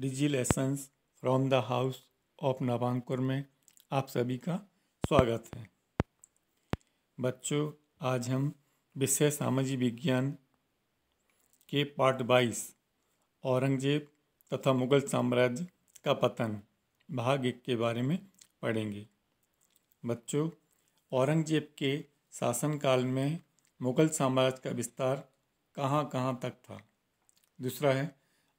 Digi lessons from the house of Navankur में आप सभी का स्वागत है। बच्चों, आज हम विषय सामाजिक विज्ञान के पार्ट बाईस, औरंगज़ेब तथा मुगल साम्राज्य का पतन, भाग एक के बारे में पढ़ेंगे। बच्चों, औरंगज़ेब के शासनकाल में मुगल साम्राज्य का विस्तार कहाँ कहाँ तक था? दूसरा है,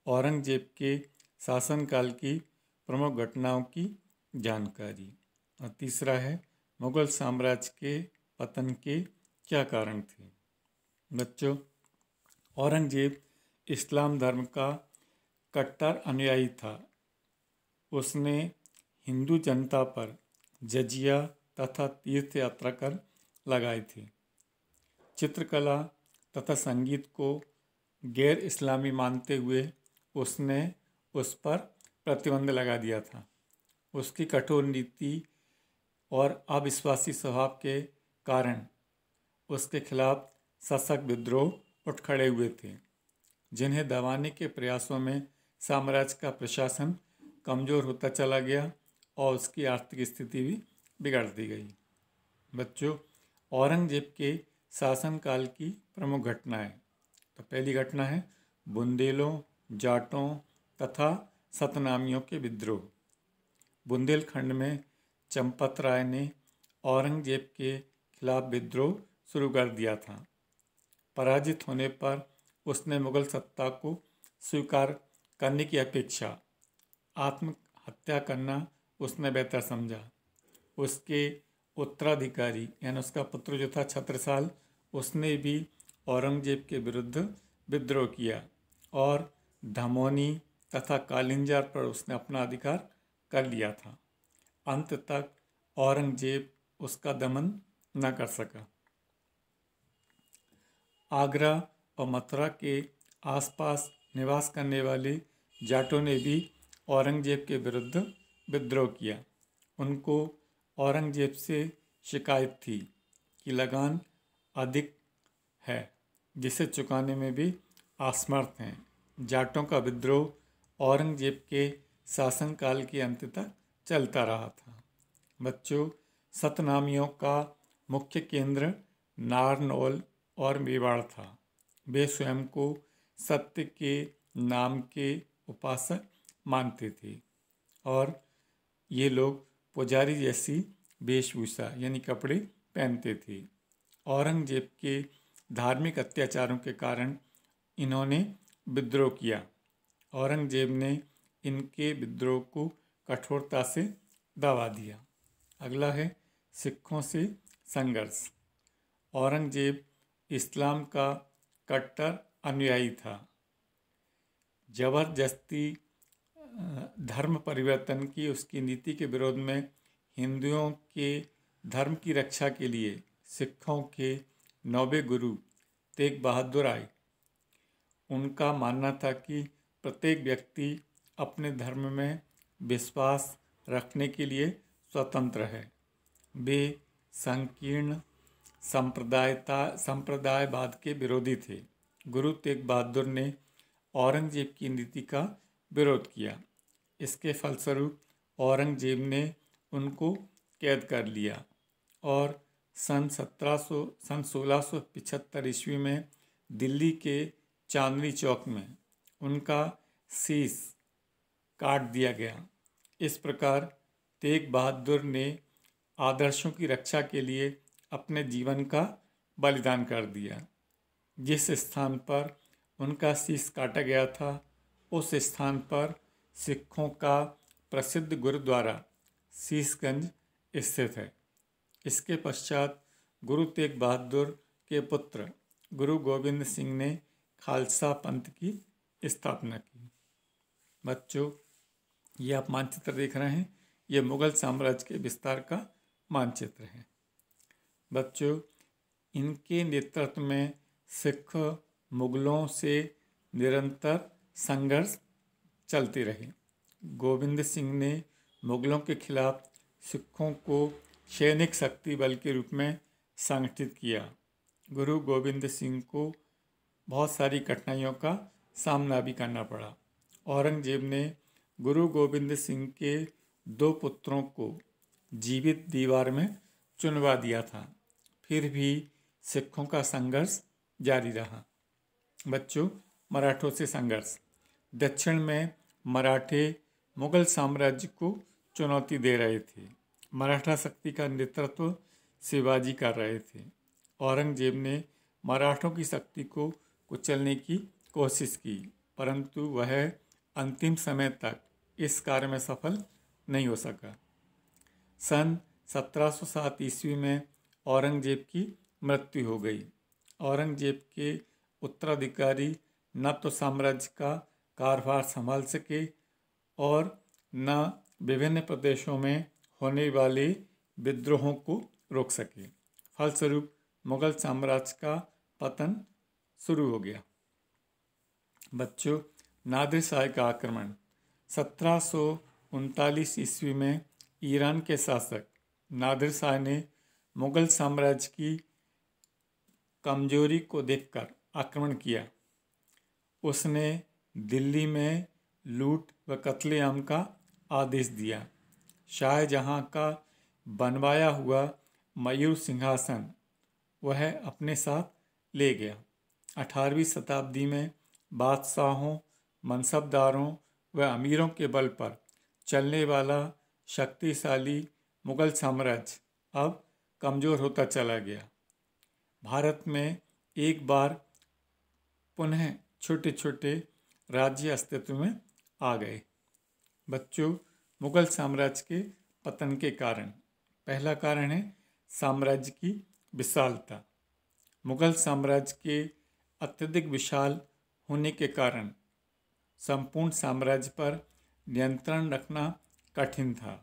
औरंगज़ेब के शासनकाल की प्रमुख घटनाओं की जानकारी। और तीसरा है, मुगल साम्राज्य के पतन के क्या कारण थे? बच्चों, औरंगज़ेब इस्लाम धर्म का कट्टर अनुयायी था। उसने हिंदू जनता पर जजिया तथा तीर्थ यात्रा कर लगाए थे। चित्रकला तथा संगीत को गैर इस्लामी मानते हुए उसने उस पर प्रतिबंध लगा दिया था। उसकी कठोर नीति और अविश्वासी स्वभाव के कारण उसके खिलाफ सशक्त विद्रोह उठ खड़े हुए थे, जिन्हें दबाने के प्रयासों में साम्राज्य का प्रशासन कमज़ोर होता चला गया और उसकी आर्थिक स्थिति भी बिगाड़ दी गई। बच्चों, औरंगज़ेब के शासनकाल की प्रमुख घटनाएँ। तो पहली घटना है, बुंदेलों, जाटों तथा सतनामियों के विद्रोह। बुंदेलखंड में चंपत राय ने औरंगज़ेब के खिलाफ विद्रोह शुरू कर दिया था। पराजित होने पर उसने मुगल सत्ता को स्वीकार करने की अपेक्षा आत्महत्या करना उसने बेहतर समझा। उसके उत्तराधिकारी यानी उसका पुत्र जो था छत्रसाल, उसने भी औरंगज़ेब के विरुद्ध विद्रोह किया और धमोनी तथा कालिंजार पर उसने अपना अधिकार कर लिया था। अंत तक औरंगज़ेब उसका दमन न कर सका। आगरा और मथुरा के आसपास निवास करने वाले जाटों ने भी औरंगज़ेब के विरुद्ध विद्रोह किया। उनको औरंगज़ेब से शिकायत थी कि लगान अधिक है, जिसे चुकाने में भी असमर्थ हैं। जाटों का विद्रोह औरंगज़ेब के शासनकाल के अंत तक चलता रहा था। बच्चों, सतनामियों का मुख्य केंद्र नारनौल और मेवाड़ था। वे स्वयं को सत्य के नाम के उपासक मानते थे और ये लोग पुजारी जैसी वेशभूषा यानी कपड़े पहनते थे। औरंगज़ेब के धार्मिक अत्याचारों के कारण इन्होंने विद्रोह किया। औरंगज़ेब ने इनके विद्रोह को कठोरता से दबा दिया। अगला है सिखों से संघर्ष। औरंगज़ेब इस्लाम का कट्टर अनुयायी था। ज़बरदस्ती धर्म परिवर्तन की उसकी नीति के विरोध में हिंदुओं के धर्म की रक्षा के लिए सिखों के नौवे गुरु तेग बहादुर आए उनका मानना था कि प्रत्येक व्यक्ति अपने धर्म में विश्वास रखने के लिए स्वतंत्र है। वे संकीर्ण संप्रदायता, संप्रदायवाद के विरोधी थे। गुरु तेग बहादुर ने औरंगज़ेब की नीति का विरोध किया। इसके फलस्वरूप औरंगज़ेब ने उनको कैद कर लिया और सन सत्रह सौ, सन सोलह सौ पिछहत्तर ईस्वी में दिल्ली के चांदनी चौक में उनका शीश काट दिया गया। इस प्रकार तेग बहादुर ने आदर्शों की रक्षा के लिए अपने जीवन का बलिदान कर दिया। जिस स्थान पर उनका शीश काटा गया था, उस स्थान पर सिखों का प्रसिद्ध गुरुद्वारा शीशगंज स्थित है। इसके पश्चात गुरु तेग बहादुर के पुत्र गुरु गोविंद सिंह ने खालसा पंथ की स्थापना की। बच्चों, ये आप मानचित्र देख रहे हैं। ये मुगल साम्राज्य के विस्तार का मानचित्र है। बच्चों, इनके नेतृत्व में सिख मुगलों से निरंतर संघर्ष चलते रहे। गोविंद सिंह ने मुगलों के खिलाफ सिखों को सैनिक शक्ति बल के रूप में संगठित किया। गुरु गोविंद सिंह को बहुत सारी कठिनाइयों का सामना भी करना पड़ा। औरंगज़ेब ने गुरु गोविंद सिंह के दो पुत्रों को जीवित दीवार में चुनवा दिया था। फिर भी सिखों का संघर्ष जारी रहा। बच्चों, मराठों से संघर्ष। दक्षिण में मराठे मुगल साम्राज्य को चुनौती दे रहे थे। मराठा शक्ति का नेतृत्व शिवाजी कर रहे थे। औरंगज़ेब ने मराठों की शक्ति को कुचलने की कोशिश की, परंतु वह अंतिम समय तक इस कार्य में सफल नहीं हो सका। सन 1707 ईस्वी में औरंगज़ेब की मृत्यु हो गई। औरंगज़ेब के उत्तराधिकारी न तो साम्राज्य का कारभार संभाल सके और न विभिन्न प्रदेशों में होने वाले विद्रोहों को रोक सके। फलस्वरूप मुगल साम्राज्य का पतन शुरू हो गया। बच्चों, नादिर शाह का आक्रमण, सत्रह सौ उनतालीस ईस्वी में ईरान के शासक नादिर शाह ने मुगल साम्राज्य की कमज़ोरी को देखकर आक्रमण किया। उसने दिल्ली में लूट व कत्लेआम का आदेश दिया। शाहजहाँ का बनवाया हुआ मयूर सिंहासन वह अपने साथ ले गया। अठारहवीं शताब्दी में बादशाहों, मनसबदारों व अमीरों के बल पर चलने वाला शक्तिशाली मुगल साम्राज्य अब कमज़ोर होता चला गया। भारत में एक बार पुनः छोटे छोटे राज्य अस्तित्व में आ गए। बच्चों, मुगल साम्राज्य के पतन के कारण। पहला कारण है साम्राज्य की विशालता। मुगल साम्राज्य के अत्यधिक विशाल होने के कारण संपूर्ण साम्राज्य पर नियंत्रण रखना कठिन था।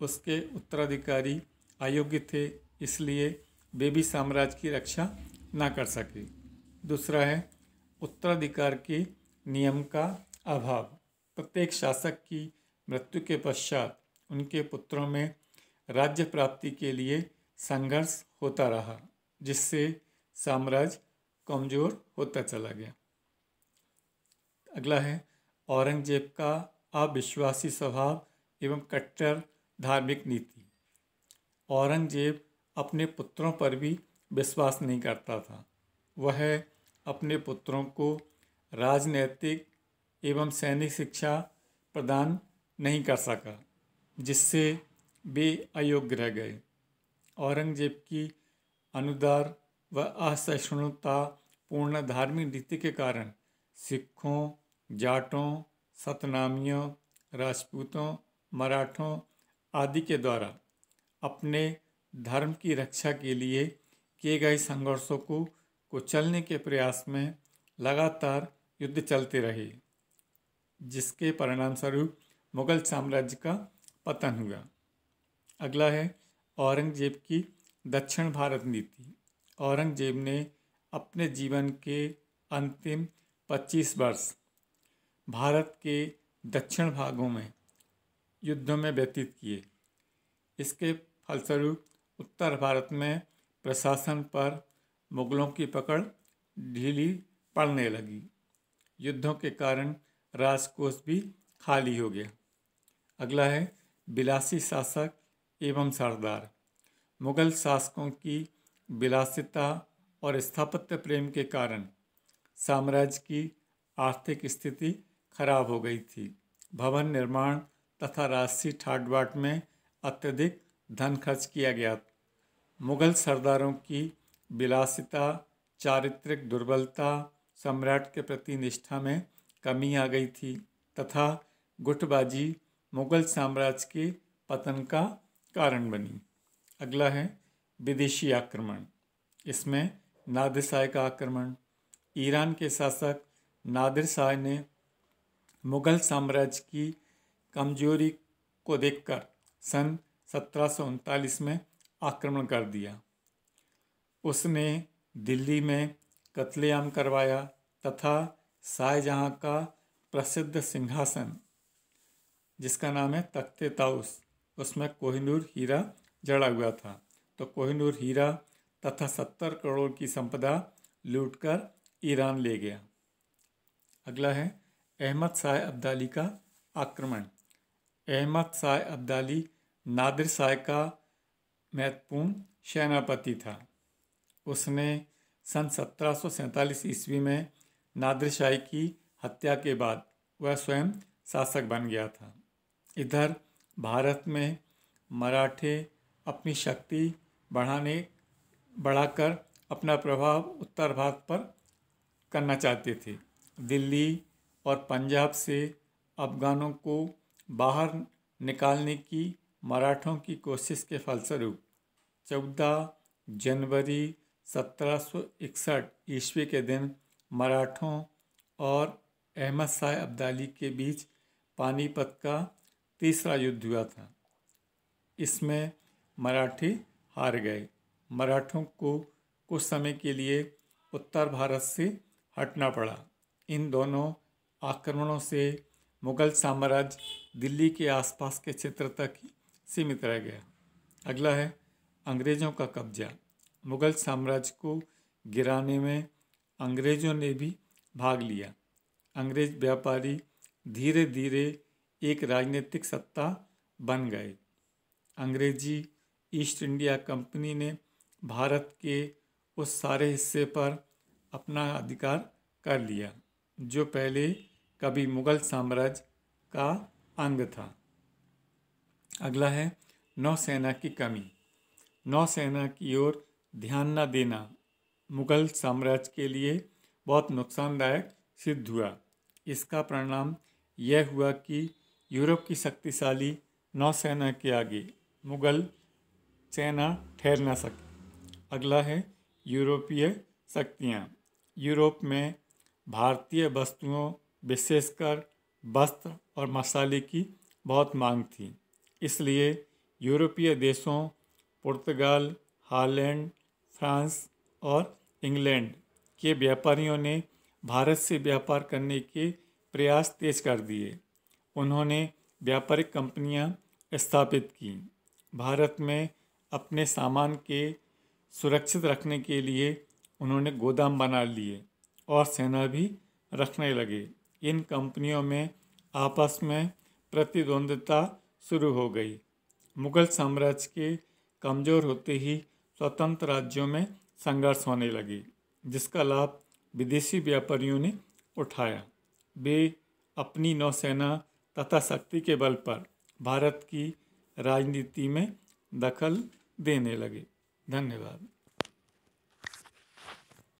उसके उत्तराधिकारी अयोग्य थे, इसलिए वे भी साम्राज्य की रक्षा ना कर सके। दूसरा है, उत्तराधिकार के नियम का अभाव। प्रत्येक शासक की मृत्यु के पश्चात उनके पुत्रों में राज्य प्राप्ति के लिए संघर्ष होता रहा, जिससे साम्राज्य कमज़ोर होता चला गया। अगला है, औरंगज़ेब का अविश्वासी स्वभाव एवं कट्टर धार्मिक नीति। औरंगज़ेब अपने पुत्रों पर भी विश्वास नहीं करता था। वह अपने पुत्रों को राजनैतिक एवं सैनिक शिक्षा प्रदान नहीं कर सका, जिससे वे अयोग्य रह गए। औरंगज़ेब की अनुदार व असहिष्णुता पूर्ण धार्मिक नीति के कारण सिखों जाटों, सतनामियों, राजपूतों, मराठों आदि के द्वारा अपने धर्म की रक्षा के लिए किए गए संघर्षों को कुचलने के प्रयास में लगातार युद्ध चलते रहे, जिसके परिणाम स्वरूप मुगल साम्राज्य का पतन हुआ। अगला है औरंगज़ेब की दक्षिण भारत नीति। औरंगज़ेब ने अपने जीवन के अंतिम 25 वर्ष भारत के दक्षिण भागों में युद्धों में व्यतीत किए। इसके फलस्वरूप उत्तर भारत में प्रशासन पर मुगलों की पकड़ ढीली पड़ने लगी। युद्धों के कारण राजकोष भी खाली हो गया। अगला है बिलासी शासक एवं सरदार। मुगल शासकों की विलासिता और स्थापत्य प्रेम के कारण साम्राज्य की आर्थिक स्थिति खराब हो गई थी। भवन निर्माण तथा राजसी ठाट बाट में अत्यधिक धन खर्च किया गया। मुगल सरदारों की विलासिता, चारित्रिक दुर्बलता, सम्राट के प्रति निष्ठा में कमी आ गई थी तथा गुटबाजी मुगल साम्राज्य के पतन का कारण बनी। अगला है विदेशी आक्रमण। इसमें नादिर शाह का आक्रमण। ईरान के शासक नादिर शाह ने मुगल साम्राज्य की कमज़ोरी को देखकर सन सत्रह सौ उनतालीस में आक्रमण कर दिया। उसने दिल्ली में कत्लेआम करवाया तथा शाहजहाँ का प्रसिद्ध सिंहासन, जिसका नाम है तख्ते ताउस उसमें कोहिनूर हीरा जड़ा हुआ था। तो कोहिनूर हीरा तथा सत्तर करोड़ की संपदा लूटकर ईरान ले गया। अगला है अहमद शाह अब्दाली का आक्रमण। अहमद शाह अब्दाली नादिर शाह का महत्वपूर्ण सेनापति था। उसने सन सत्रह सौ सैंतालीस ईस्वी में नादिर शाह की हत्या के बाद वह स्वयं शासक बन गया था। इधर भारत में मराठे अपनी शक्ति बढ़ाने, बढ़ाकर अपना प्रभाव उत्तर भारत पर करना चाहते थे। दिल्ली और पंजाब से अफगानों को बाहर निकालने की मराठों की कोशिश के फलस्वरूप चौदह जनवरी सत्रह सौ इकसठ ईस्वी के दिन मराठों और अहमद शाह अब्दाली के बीच पानीपत का तीसरा युद्ध हुआ था। इसमें मराठी हार गए। मराठों को कुछ समय के लिए उत्तर भारत से हटना पड़ा। इन दोनों आक्रमणों से मुगल साम्राज्य दिल्ली के आसपास के क्षेत्र तक ही सीमित रह गया। अगला है अंग्रेज़ों का कब्जा। मुगल साम्राज्य को गिराने में अंग्रेज़ों ने भी भाग लिया। अंग्रेज़ व्यापारी धीरे धीरे एक राजनीतिक सत्ता बन गए। अंग्रेज़ी ईस्ट इंडिया कंपनी ने भारत के उस सारे हिस्से पर अपना अधिकार कर लिया। जो पहले कभी मुगल साम्राज्य का अंग था। अगला है नौसेना की कमी। नौसेना की ओर ध्यान न देना मुगल साम्राज्य के लिए बहुत नुकसानदायक सिद्ध हुआ। इसका परिणाम यह हुआ कि यूरोप की शक्तिशाली नौसेना के आगे मुगल सेना ठहर न सकी। अगला है यूरोपीय शक्तियाँ। यूरोप में भारतीय वस्तुओं, विशेषकर वस्त्र और मसाले की बहुत मांग थी। इसलिए यूरोपीय देशों, पुर्तगाल, हालैंड, फ्रांस और इंग्लैंड के व्यापारियों ने भारत से व्यापार करने के प्रयास तेज कर दिए। उन्होंने व्यापारिक कंपनियाँ स्थापित की। भारत में अपने सामान के सुरक्षित रखने के लिए उन्होंने गोदाम बना लिए। और सेना भी रखने लगे। इन कंपनियों में आपस में प्रतिद्वंद्विता शुरू हो गई। मुगल साम्राज्य के कमज़ोर होते ही स्वतंत्र राज्यों में संघर्ष होने लगे, जिसका लाभ विदेशी व्यापारियों ने उठाया। वे अपनी नौसेना तथा शक्ति के बल पर भारत की राजनीति में दखल देने लगे। धन्यवाद।